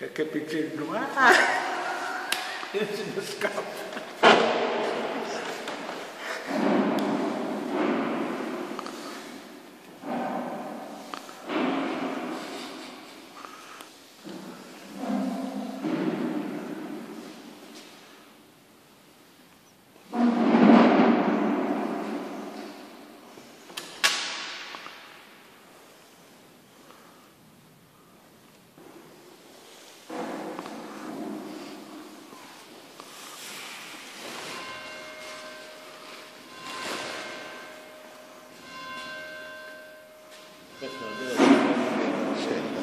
Kakek pikir dua. Ini sudah skap. ですので。